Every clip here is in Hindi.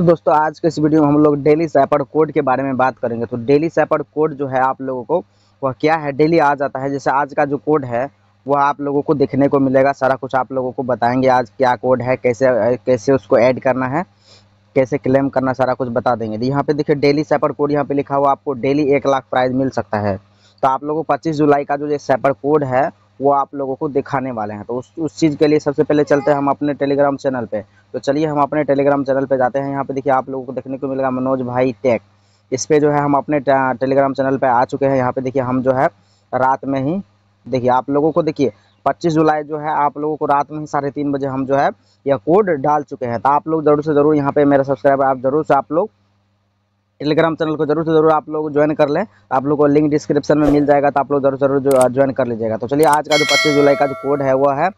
तो दोस्तों, आज के इस वीडियो में हम लोग डेली सैपर कोड के बारे में बात करेंगे। तो डेली सैपर कोड जो है आप लोगों को, वह क्या है? डेली आ जाता है। जैसे आज का जो कोड है, वह आप लोगों को देखने को मिलेगा। सारा कुछ आप लोगों को बताएँगे आज क्या कोड है, कैसे कैसे उसको ऐड करना है, कैसे क्लेम करना, सारा कुछ बता देंगे। तो यहाँ पे देखिए, डेली सैपर कोड यहाँ पे लिखा हुआ, आपको डेली एक लाख प्राइज मिल सकता है। तो आप लोगों को पच्चीस जुलाई का जो ये सैपर कोड है वो आप लोगों को दिखाने वाले हैं। तो उस उस चीज़ के लिए सबसे पहले चलते हैं हम अपने टेलीग्राम चैनल पे। तो चलिए हम अपने टेलीग्राम चैनल पे जाते हैं। यहाँ पे देखिए आप लोगों को देखने को मिलेगा मनोज भाई टेक इस पर जो है हम अपने टेलीग्राम चैनल पर आ चुके हैं। यहाँ पे देखिए हम जो है रात में ही देखिए आप लोगों को देखिए, पच्चीस जुलाई जो है आप लोगों को रात में ही साढ़े तीन बजे हम जो है यह कोड डाल चुके हैं। तो आप लोग ज़रूर से ज़रूर यहाँ पे मेरा सब्सक्राइबर आप ज़रूर से आप लोग टेलीग्राम चैनल को ज़रूर से ज़रूर आप लोग ज्वाइन कर लें। आप लोग को लिंक डिस्क्रिप्शन में मिल जाएगा तो आप लोग ज़रूर ज़रूर ज्वाइन कर लीजिएगा। तो चलिए, आज का जो पच्चीस जुलाई का जो कोड है, वो है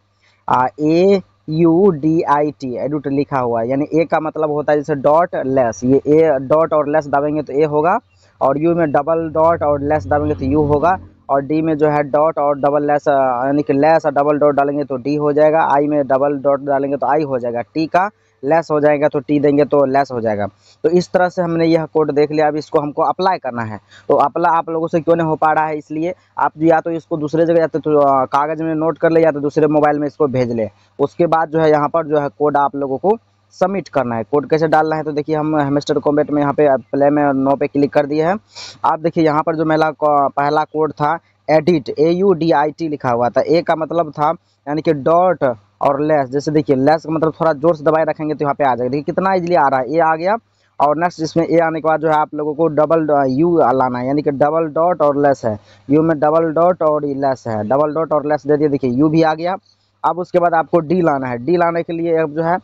A U D I T audit लिखा हुआ है। यानी ए का मतलब होता है जैसे डॉट लेस ये ए डॉट और लेस दाबेंगे तो ए होगा, और यू में डबल डॉट और लेस दाबेंगे तो यू होगा, और डी में जो है डॉट और डबल लेस यानी कि लेस और डबल डॉट डालेंगे तो डी हो जाएगा आई में डबल डॉट डालेंगे तो आई हो जाएगा टी का। लेस हो जाएगा तो टी देंगे तो लेस हो जाएगा। तो इस तरह से हमने यह कोड देख लिया। अब इसको हमको अप्लाई करना है। तो अप्लाई आप लोगों से क्यों नहीं हो पा रहा है इसलिए आप या तो इसको दूसरे जगह या तो, तो कागज़ में नोट कर ले या तो दूसरे मोबाइल में इसको भेज ले। उसके बाद जो है यहाँ पर जो है कोड आप लोगों को सबमिट करना है। कोड कैसे डालना है तो देखिए हम हेमेस्टर कॉम्बेट में यहाँ पे प्ले में नो पे क्लिक कर दिए हैं। आप देखिए यहाँ पर जो मेरा पहला कोड था edit A U D I T लिखा हुआ था। ए का मतलब था यानी कि डॉट और लेस जैसे देखिए लेस का मतलब थोड़ा ज़ोर से दबाए रखेंगे तो यहाँ पे आ जाएगा। देखिए, कितना इजिली आ रहा है? ये आ गया और नेक्स्ट जिसमें ए आने के बाद जो है, आप लोगों को डबल यू लाना है। यानी कि डबल डॉट और लेस है। यू में डबल डॉट और लेस है। डबल डॉट और लेस दे दिए देखिए यू भी आ गया। अब उसके बाद आपको डी लाना है। डी लाने के लिए अब जो है,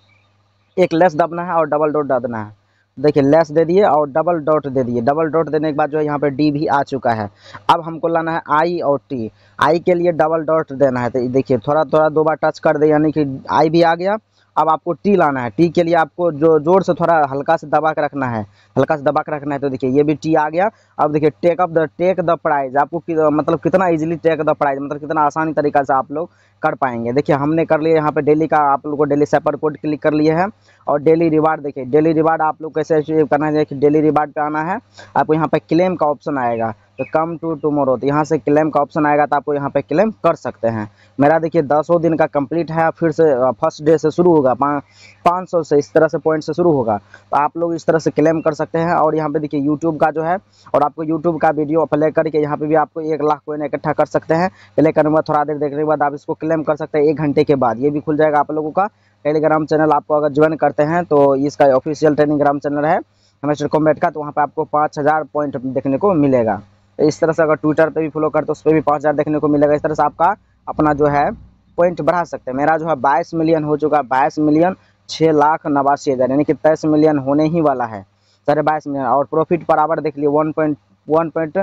एक लेस दबना है और डबल डॉट दबना है। देखिए लेस दे दिए और डबल डॉट दे दिए। डबल डॉट देने के बाद जो है, यहाँ पे डी भी आ चुका है। अब हमको लाना है आई और टी आई के लिए डबल डॉट देना है। तो देखिए थोड़ा थोड़ा दो बार टच कर दे, यानी कि आई भी आ गया। अब आपको टी लाना है। टी के लिए आपको जो ज़ोर से थोड़ा हल्का से दबा के रखना है। हल्का से दबा के रखना है तो देखिए ये भी टी आ गया। अब देखिए take up the take the prize आपको कि, मतलब कितना इजीली टेक द प्राइज मतलब कितना आसानी तरीका से आप लोग कर पाएँगे। देखिए हमने कर लिया यहाँ पे डेली का आप लोग को डेली सेपर कोड क्लिक कर लिए हैं। और डेली रिवार्ड देखिए डेली रिवार्ड आप लोग कैसे करना है? डेली रिवार्ड पे आना है। आपको यहाँ पे क्लेम का ऑप्शन आएगा। तो कम टू टुमोरो तो यहाँ से क्लेम का ऑप्शन आएगा तो आपको यहाँ पे क्लेम कर सकते हैं। मेरा देखिए, दसों दिन का कंप्लीट है, फिर से फ़र्स्ट डे से शुरू होगा पाँच सौ से इस तरह से पॉइंट से शुरू होगा। तो आप लोग इस तरह से क्लेम कर सकते हैं, और यहाँ पे देखिए यूट्यूब का जो है, और आपको यूट्यूब का वीडियो प्ले करके यहाँ पे भी आपको एक लाख कोइन इकट्ठा कर सकते हैं। प्ले करने के थोड़ा देर देखने के बाद आप इसको क्लेम कर सकते हैं, एक घंटे के बाद। ये भी खुल जाएगा आप लोगों का। टेलीग्राम चैनल आपको अगर ज्वाइन करते हैं तो इसका ऑफिशियल टेलीग्राम चैनल है। हमेशा कॉम्बेट का तो वहाँ पर आपको पाँच हज़ार पॉइंट देखने को मिलेगा। इस तरह से अगर ट्विटर पे भी फॉलो करते तो उस पर भी पाँच हज़ार देखने को मिलेगा। इस तरह से आपका अपना जो है पॉइंट बढ़ा सकते हैं। मेरा जो है बाईस मिलियन हो चुका है। बाईस मिलियन छः लाख नवासी हज़ार, यानी कि तेईस मिलियन होने ही वाला है। साढ़े बाईस मिलियन और प्रॉफिट पर आवर देख लिए one point one point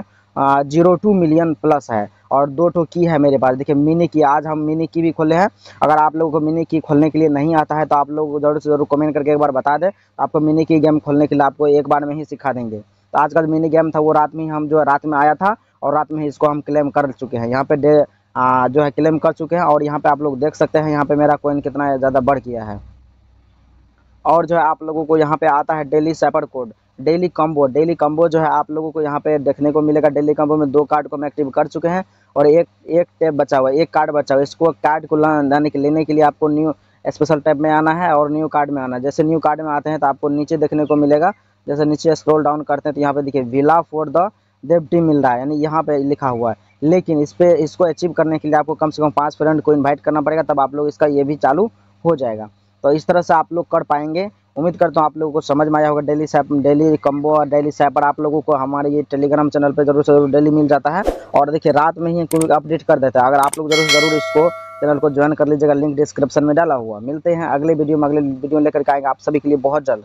zero two million plus है। और दो ठो की है मेरे पास। देखिए मिनी की आज हम मिनी की भी खोले हैं। अगर आप लोगों को मिनी की खोलने के लिए नहीं आता है तो आप लोग ज़रूर से ज़रूर कमेंट करके एक बार बता दें। आपको मिनी की गेम खोलने के लिए आपको एक बार में ही सिखा देंगे। तो आज का जो मिनी गेम था वो रात में ही हम जो है, रात में आया था और रात में ही इसको हम क्लेम कर चुके हैं। यहाँ पे डे जो है क्लेम कर चुके हैं और यहाँ पे आप लोग देख सकते हैं, यहाँ पे मेरा कोइन कितना ज़्यादा बढ़ गया है। और जो है आप लोगों को यहाँ पे आता है daily cipher code daily combo daily combo जो है आप लोगों को यहाँ पे देखने को मिलेगा। डेली कम्बो में दो कार्ड को हम एक्टिव कर चुके हैं और एक एक टैप बचा हुआ है, एक कार्ड बचा हुआ है। इसको कार्ड को लाने के लेने के लिए आपको न्यू स्पेशल टैप में आना है और न्यू कार्ड में आना है। जैसे न्यू कार्ड में आते हैं तो आपको नीचे देखने को मिलेगा जैसे नीचे स्क्रॉल डाउन करते हैं तो यहाँ पे देखिए विला फॉर द देवटी मिल रहा है, यानी यहाँ पे लिखा हुआ है। लेकिन इस पर इसको अचीव करने के लिए आपको कम से कम पाँच फ्रेंड को इन्वाइट करना पड़ेगा, तब आप लोग इसका ये भी चालू हो जाएगा। तो इस तरह से आप लोग कर पाएँगे। उम्मीद करता हूँ आप लोगों को समझ में आया होगा डेली सैप डेली कम्बो और डेली सैपर आप लोगों को हमारे ये टेलीग्राम चैनल पे ज़रूर से ज़रूर डेली मिल जाता है। और देखिए, रात में ही कोई अपडेट कर देता है। अगर आप लोग ज़रूर ज़रूर इसको चैनल को ज्वाइन कर लीजिएगा लिंक डिस्क्रिप्शन में डाला हुआ। मिलते हैं अगले वीडियो में, अगले वीडियो लेकर के आएँगे आप सभी के लिए बहुत जल्द।